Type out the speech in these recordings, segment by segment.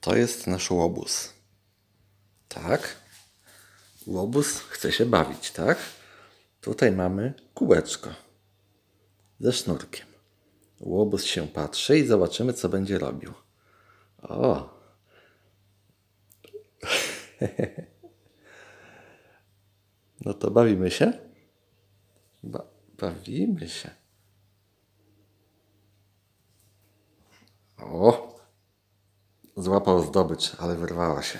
To jest nasz łobuz. Tak? Łobuz chce się bawić, tak? Tutaj mamy kółeczko ze sznurkiem. Łobuz się patrzy i zobaczymy, co będzie robił. O! No to bawimy się? Ba bawimy się. O! Złapał zdobycz, ale wyrwała się.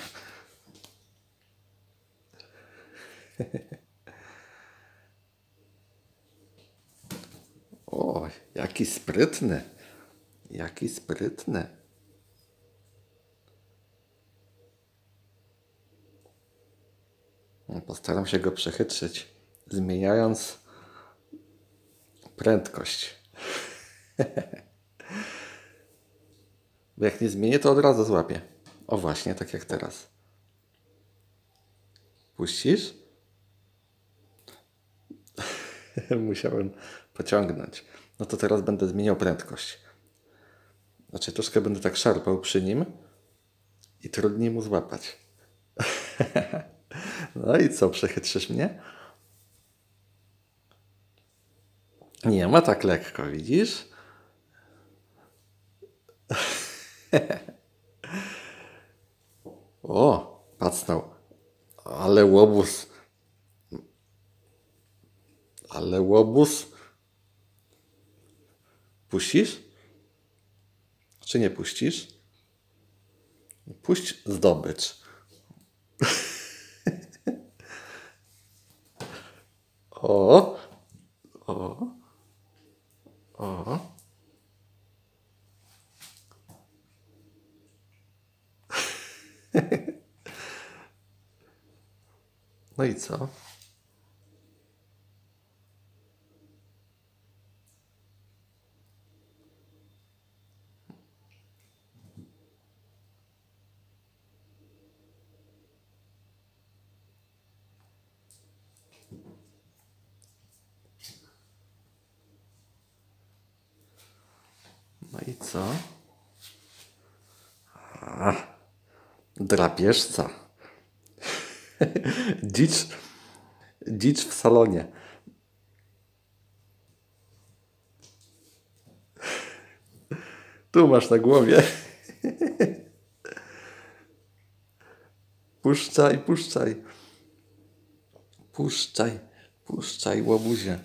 O, jaki sprytny. Jaki sprytny. Postaram się go przechytrzyć, zmieniając prędkość. Bo jak nie zmienię, to od razu złapię. O właśnie, tak jak teraz. Puścisz? Musiałem pociągnąć. No to teraz będę zmieniał prędkość. Znaczy troszkę będę tak szarpał przy nim i trudniej mu złapać. no i co, przechytrzysz mnie? Nie ma tak lekko, widzisz? o, pacnął. Ale łobuz. Ale łobuz. Puścisz? Czy nie puścisz? Puść zdobycz. o, o. No i co? No co? A, drapieżca. Dzicz, dzicz w salonie. Tu masz na głowie. Puszczaj, puszczaj. Puszczaj, puszczaj, łobuzie.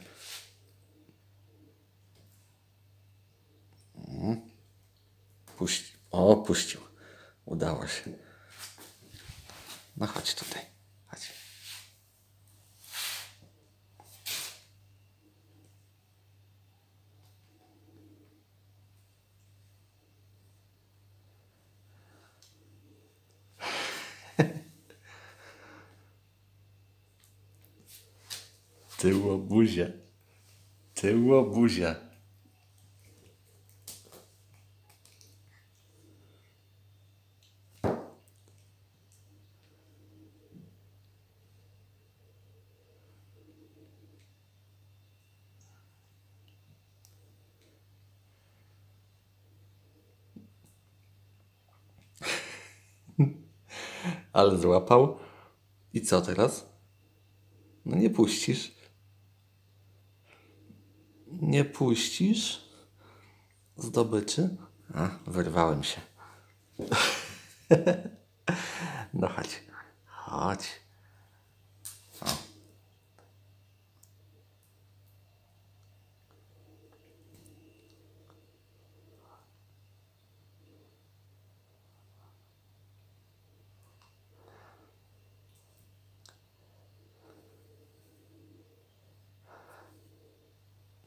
Puść. O, puścił. Udało się. No chodź tutaj. Chodź. Ty łobuzie. Ty łobuzie. Ale złapał. I co teraz? No nie puścisz. Nie puścisz zdobyczy? A, wyrwałem się. No chodź. Chodź.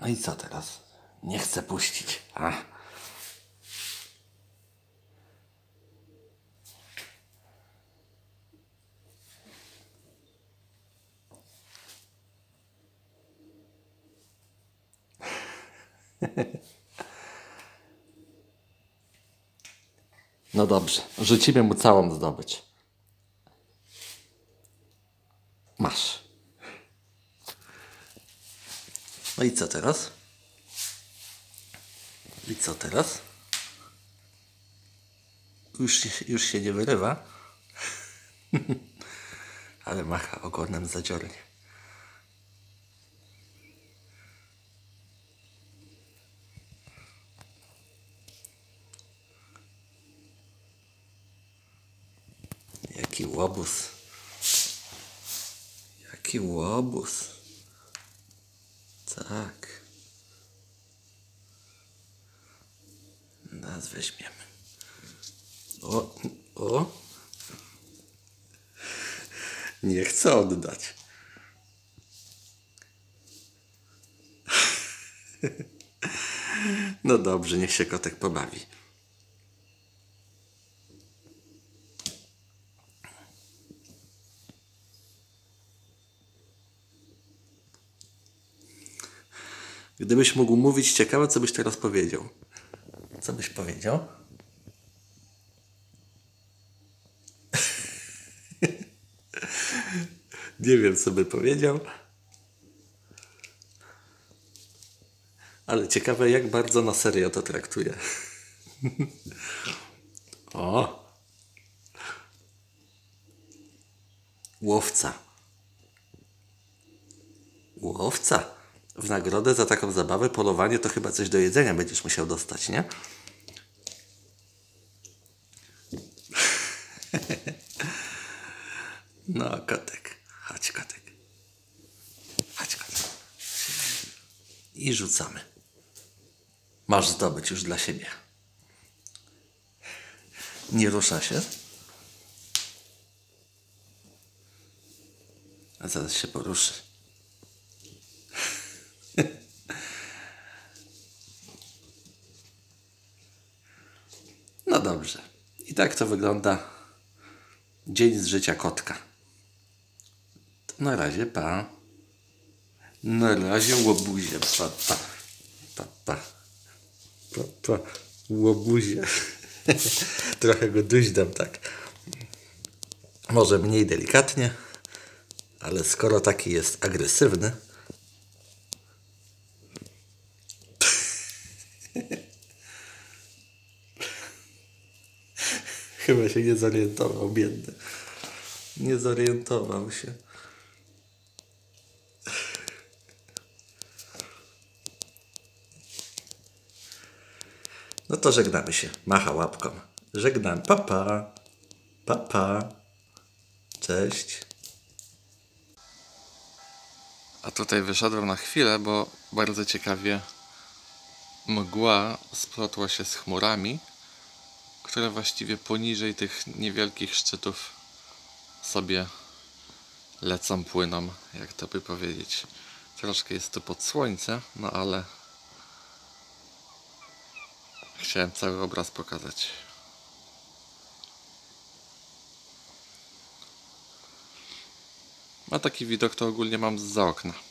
I co teraz? Nie chcę puścić. A. No dobrze, rzucimy mu całą zdobycz. Masz. No i co teraz? I co teraz? już, już się nie wyrywa. Ale macha ogonem zadziornie. Jaki łobuz. Jaki łobuz. Tak. Nas weźmiemy. O, o. Nie chcę oddać. No dobrze, niech się kotek pobawi. Gdybyś mógł mówić ciekawe, co byś teraz powiedział? Co byś powiedział? Nie wiem, co by powiedział. Ale ciekawe, jak bardzo na serio to traktuje. o! Łowca. Łowca. W nagrodę za taką zabawę, polowanie, to chyba coś do jedzenia będziesz musiał dostać, nie? No, kotek. Chodź, kotek. Chodź, kotek. I rzucamy. Masz zdobyć już dla siebie. Nie rusza się. A zaraz się poruszy. No dobrze. I tak to wygląda dzień z życia kotka. To na razie pa. Na razie łobuzie. Pa, pa. Pa, pa. Pa, pa. Łobuzie. Trochę go duźdam tak. Może mniej delikatnie, ale skoro taki jest agresywny, Chyba się nie zorientował, biedny. Nie zorientował się. No to żegnamy się. Macha łapką. Żegnam. Papa. Papa. Cześć. A tutaj wyszedłem na chwilę, bo bardzo ciekawie mgła splotła się z chmurami, które właściwie poniżej tych niewielkich szczytów sobie lecą, płyną, jak to by powiedzieć. Troszkę jest tu pod słońce, no ale chciałem cały obraz pokazać. A taki widok to ogólnie mam za okna.